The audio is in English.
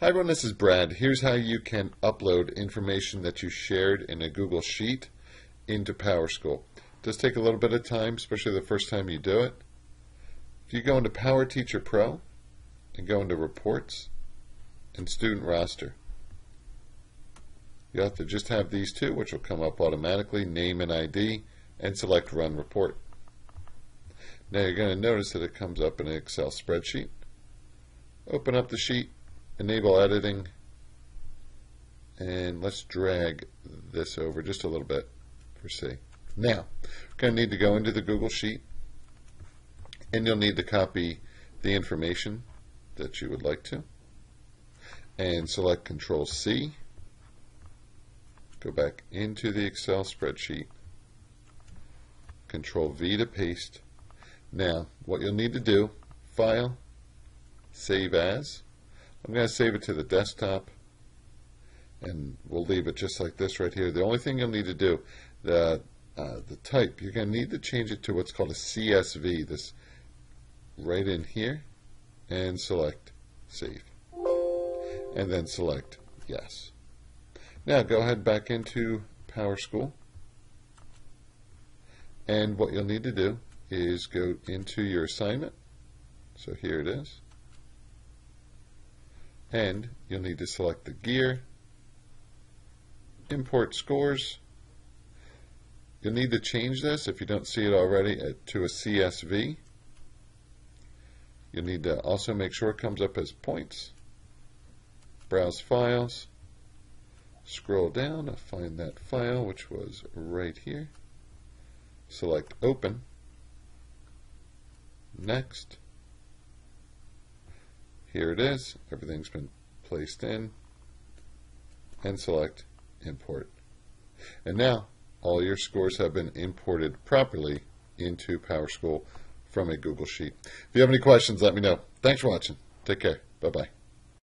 Hi everyone, this is Brad. Here's how you can upload information that you shared in a Google Sheet into PowerSchool. It does take a little bit of time, especially the first time you do it. If you go into Power Teacher Pro and go into Reports and Student Roster, you have to just have these two, which will come up automatically, name and ID, and select Run Report. Now you're going to notice that it comes up in an Excel spreadsheet. Open up the sheet enable editing. And let's drag this over just a little bit for C. Now, we're going to need to go into the Google Sheet and you'll need to copy the information that you would like to and select Control C. Go back into the Excel spreadsheet Control V to paste. Now what you'll need to do file save as I'm going to save it to the desktop and we'll leave it just like this right here. The only thing you'll need to do, the, uh, the type, you're going to need to change it to what's called a CSV, this right in here, and select Save. And then select Yes. Now go ahead back into PowerSchool. And what you'll need to do is go into your assignment. So here it is and you'll need to select the gear, import scores. You'll need to change this if you don't see it already to a CSV. You'll need to also make sure it comes up as points. Browse files. Scroll down and find that file which was right here. Select open. Next. Here it is. Everything's been placed in. And select import. And now all your scores have been imported properly into PowerSchool from a Google Sheet. If you have any questions, let me know. Thanks for watching. Take care. Bye-bye.